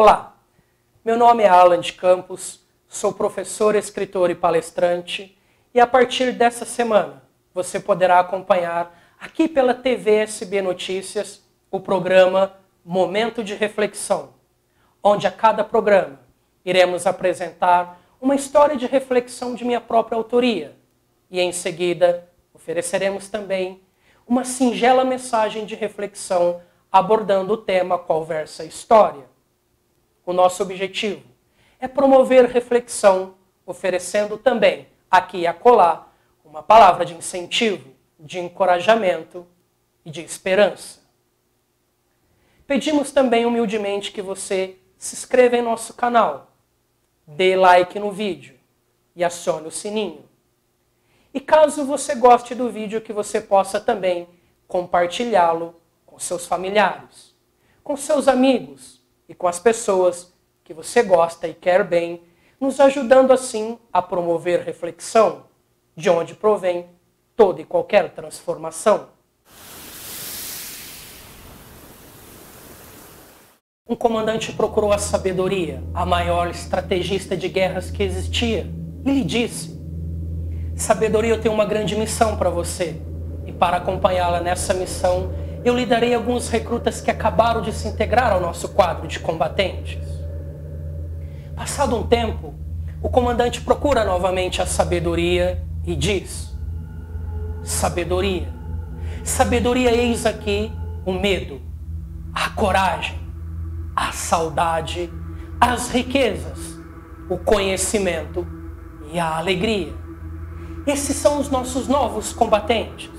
Olá, meu nome é Alan de Campos, sou professor, escritor e palestrante e a partir dessa semana você poderá acompanhar aqui pela TV SB Notícias o programa Momento de Reflexão, onde a cada programa iremos apresentar uma história de reflexão de minha própria autoria e em seguida ofereceremos também uma singela mensagem de reflexão abordando o tema qual versa a história. O nosso objetivo é promover reflexão, oferecendo também, aqui e acolá, uma palavra de incentivo, de encorajamento e de esperança. Pedimos também humildemente que você se inscreva em nosso canal, dê like no vídeo e acione o sininho. E caso você goste do vídeo, que você possa também compartilhá-lo com seus familiares, com seus amigos e com as pessoas que você gosta e quer bem, nos ajudando assim a promover reflexão, de onde provém toda e qualquer transformação. Um comandante procurou a sabedoria, a maior estrategista de guerras que existia, e lhe disse: Sabedoria, eu tenho uma grande missão para você, e para acompanhá-la nessa missão, eu lhe darei alguns recrutas que acabaram de se integrar ao nosso quadro de combatentes. Passado um tempo, o comandante procura novamente a sabedoria e diz: Sabedoria, sabedoria, eis aqui o medo, a coragem, a saudade, as riquezas, o conhecimento e a alegria. Esses são os nossos novos combatentes.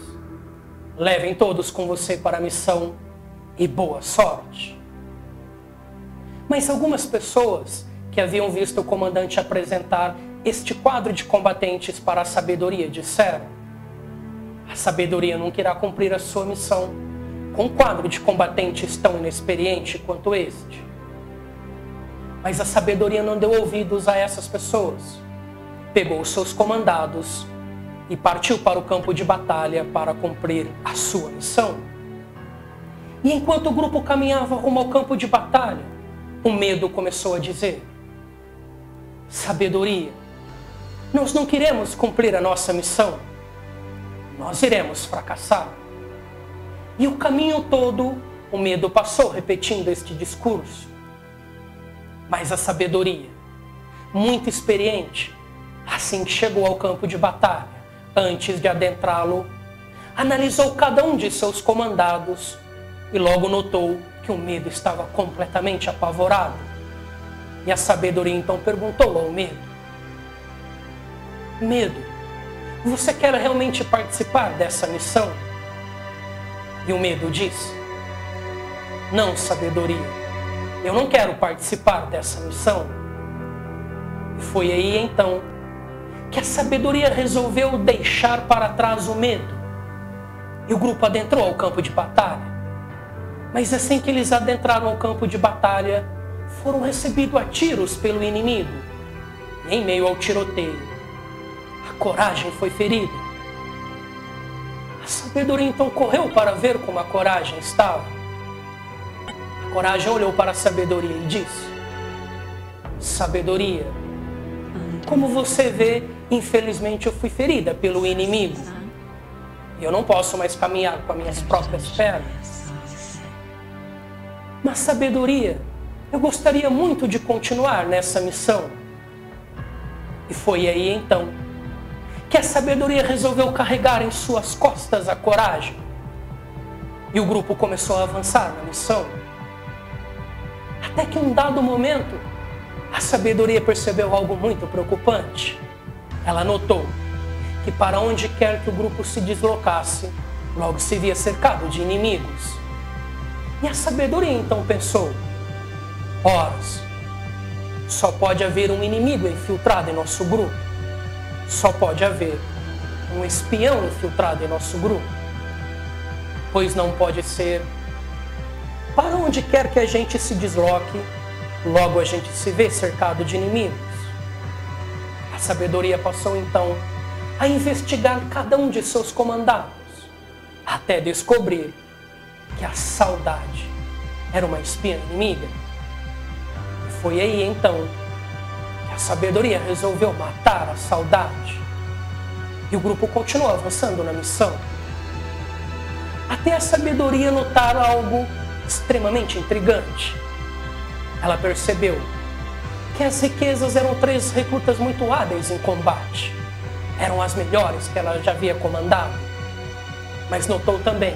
Levem todos com você para a missão e boa sorte. Mas algumas pessoas que haviam visto o comandante apresentar este quadro de combatentes para a sabedoria disseram: A sabedoria nunca irá cumprir a sua missão com um quadro de combatentes tão inexperiente quanto este. Mas a sabedoria não deu ouvidos a essas pessoas. Pegou seus comandados e partiu para o campo de batalha para cumprir a sua missão. E enquanto o grupo caminhava rumo ao campo de batalha, o medo começou a dizer: Sabedoria, nós não queremos cumprir a nossa missão, nós iremos fracassar. E o caminho todo, o medo passou repetindo este discurso. Mas a sabedoria, muito experiente, assim que chegou ao campo de batalha, antes de adentrá-lo, analisou cada um de seus comandados e logo notou que o medo estava completamente apavorado. E a sabedoria então perguntou ao medo: Medo, você quer realmente participar dessa missão? E o medo diz: Não, sabedoria, eu não quero participar dessa missão. E foi aí então que a sabedoria resolveu deixar para trás o medo. E o grupo adentrou ao campo de batalha. Mas assim que eles adentraram ao campo de batalha, foram recebidos a tiros pelo inimigo. E em meio ao tiroteio, a coragem foi ferida sabedoria então correu para ver como a coragem estava. A coragem olhou para a sabedoria e disse: Sabedoria, como você vê, infelizmente eu fui ferida pelo inimigo. E eu não posso mais caminhar com as minhas próprias pernas. Mas sabedoria, eu gostaria muito de continuar nessa missão. E foi aí então que a sabedoria resolveu carregar em suas costas a coragem. E o grupo começou a avançar na missão. Até que um dado momento, a sabedoria percebeu algo muito preocupante. Ela notou que para onde quer que o grupo se deslocasse, logo se via cercado de inimigos. E a sabedoria então pensou: horas, só pode haver um inimigo infiltrado em nosso grupo só pode haver um espião infiltrado em nosso grupo, pois não pode ser. Para onde quer que a gente se desloque, logo a gente se vê cercado de inimigos. A sabedoria passou então a investigar cada um de seus comandados, até descobrir que a saudade era uma espinha inimiga. Foi aí então que a sabedoria resolveu matar a saudade. E o grupo continuou avançando na missão. Até a sabedoria notar algo extremamente intrigante. Ela percebeu que as riquezas eram três recrutas muito hábeis em combate. Eram as melhores que ela já havia comandado. Mas notou também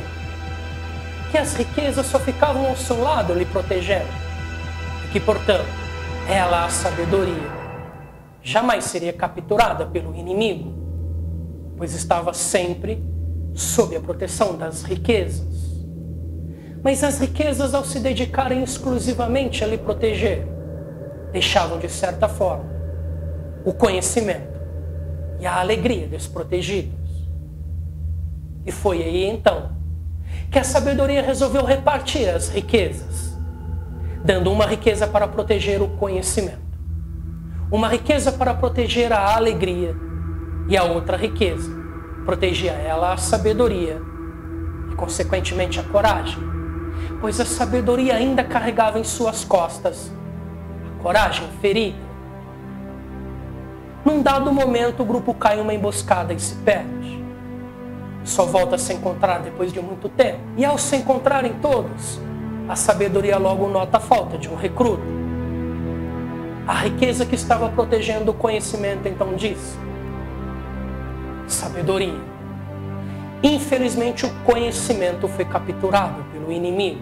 que as riquezas só ficavam ao seu lado lhe protegendo. E que, portanto, ela, a sabedoria, jamais seria capturada pelo inimigo, pois estava sempre sob a proteção das riquezas. Mas as riquezas, ao se dedicarem exclusivamente a lhe proteger, deixavam, de certa forma, o conhecimento e a alegria desprotegidos. E foi aí então que a sabedoria resolveu repartir as riquezas, dando uma riqueza para proteger o conhecimento, uma riqueza para proteger a alegria e a outra riqueza protegia ela a sabedoria e, consequentemente, a coragem, pois a sabedoria ainda carregava em suas costas a coragem ferida. Num dado momento, o grupo cai em uma emboscada e se perde só volta a se encontrar depois de muito tempo. E ao se encontrarem todos, a sabedoria logo nota a falta de um recruta. A riqueza que estava protegendo o conhecimento então diz: sabedoria. Infelizmente, o conhecimento foi capturado pelo inimigo.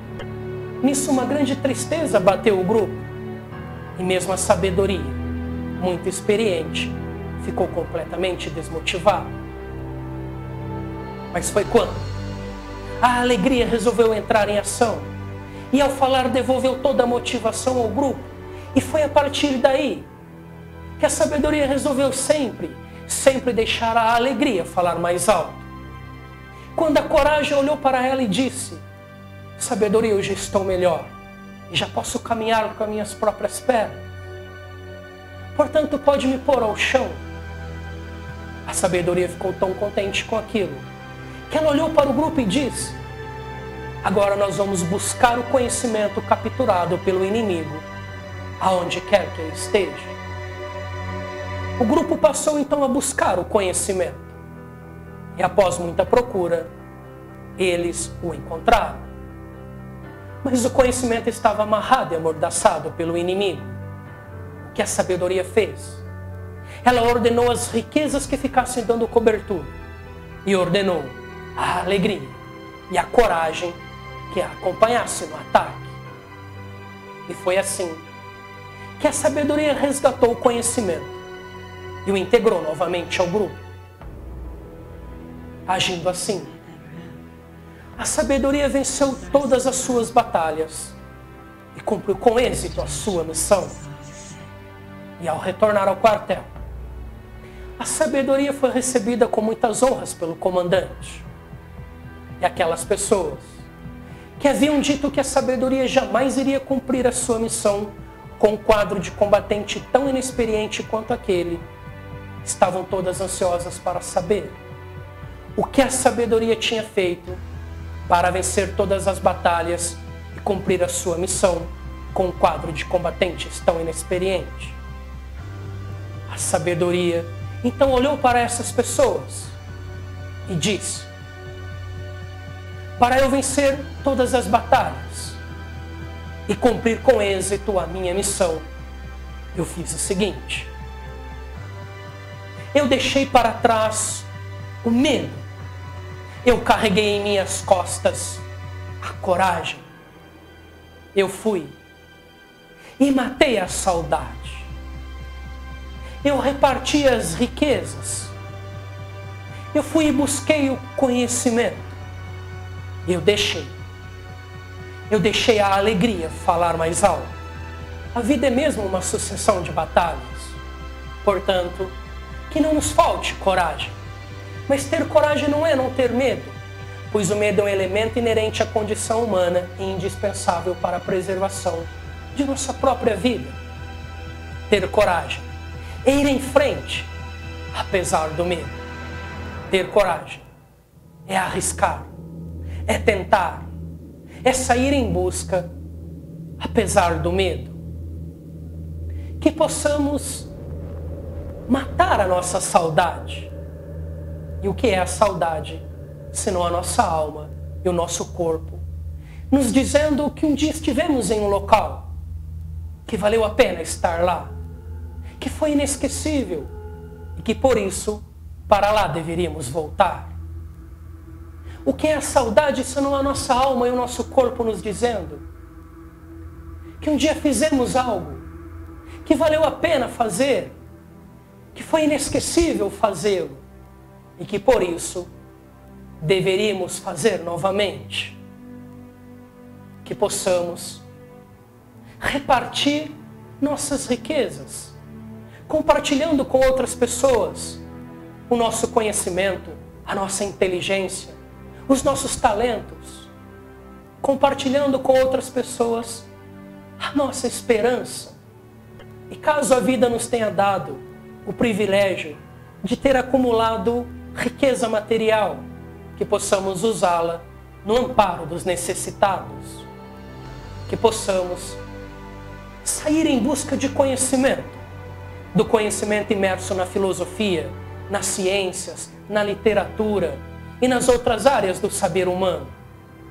Nisso, uma grande tristeza bateu o grupo. E mesmo a sabedoria, muito experiente, ficou completamente desmotivada. Mas foi quando? A alegria resolveu entrar em ação. E ao falar, devolveu toda a motivação ao grupo. E foi a partir daí que a sabedoria resolveu sempre, sempre deixar a alegria falar mais alto. Quando a coragem olhou para ela e disse: Sabedoria, eu já estou melhor e já posso caminhar com as minhas próprias pernas. Portanto, pode me pôr ao chão. A sabedoria ficou tão contente com aquilo que ela olhou para o grupo e disse: Agora nós vamos buscar o conhecimento capturado pelo inimigo, aonde quer que ele esteja. O grupo passou então a buscar o conhecimento. E após muita procura, eles o encontraram. Mas o conhecimento estava amarrado e amordaçado pelo inimigo. O que a sabedoria fez? Ela ordenou as riquezas que ficassem dando cobertura e ordenou a alegria e a coragem que a acompanhasse no ataque. E foi assim que a sabedoria resgatou o conhecimento e o integrou novamente ao grupo. Agindo assim, a sabedoria venceu todas as suas batalhas e cumpriu com êxito a sua missão. E ao retornar ao quartel, a sabedoria foi recebida com muitas honras pelo comandante e aquelas pessoas que haviam dito que a sabedoria jamais iria cumprir a sua missão com um quadro de combatente tão inexperiente quanto aquele, estavam todas ansiosas para saber o que a sabedoria tinha feito para vencer todas as batalhas e cumprir a sua missão com um quadro de combatentes tão inexperiente. A sabedoria então olhou para essas pessoas e disse: para eu vencer todas as batalhas e cumprir com êxito a minha missão, eu fiz o seguinte: eu deixei para trás o medo, eu carreguei em minhas costas a coragem, eu fui e matei a saudade, eu reparti as riquezas, eu fui e busquei o conhecimento eu deixei. Eu deixei a alegria falar mais alto. A vida é mesmo uma sucessão de batalhas. Portanto, que não nos falte coragem. Mas ter coragem não é não ter medo, pois o medo é um elemento inerente à condição humana e indispensável para a preservação de nossa própria vida. Ter coragem é ir em frente, apesar do medo. Ter coragem é arriscar, é tentar, é sair em busca, apesar do medo. que possamos matar a nossa saudade. E o que é a saudade? Senão a nossa alma e o nosso corpo, nos dizendo que um dia estivemos em um local que valeu a pena estar lá, que foi inesquecível e que por isso para lá deveríamos voltar. O que é a saudade senão a nossa alma e o nosso corpo nos dizendo que um dia fizemos algo que valeu a pena fazer, que foi inesquecível fazê-lo e que por isso deveríamos fazer novamente. Que possamos repartir nossas riquezas, compartilhando com outras pessoas o nosso conhecimento, a nossa inteligência, os nossos talentos, compartilhando com outras pessoas a nossa esperança. E caso a vida nos tenha dado o privilégio de ter acumulado riqueza material, que possamos usá-la no amparo dos necessitados, que possamos sair em busca de conhecimento, do conhecimento imerso na filosofia, nas ciências, na literatura e nas outras áreas do saber humano,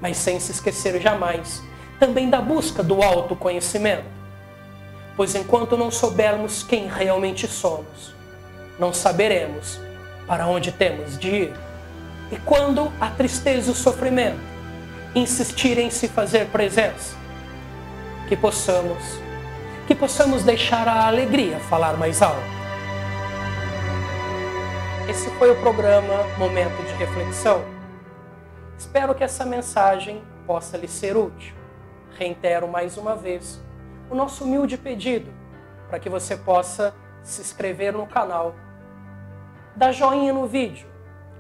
mas sem se esquecer jamais também da busca do autoconhecimento. Pois enquanto não soubermos quem realmente somos, não saberemos para onde temos de ir. E quando a tristeza e o sofrimento insistirem em se fazer presença, que possamos, que possamos deixar a alegria falar mais alto. Esse foi o programa Momento de Reflexão. Espero que essa mensagem possa lhe ser útil. Reitero mais uma vez o nosso humilde pedido para que você possa se inscrever no canal, dar joinha no vídeo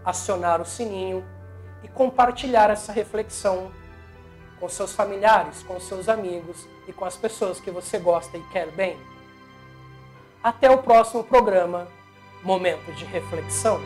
acionar o sininho e compartilhar essa reflexão com seus familiares, com seus amigos e com as pessoas que você gosta e quer bem. Até o próximo programa, Momento de Reflexão.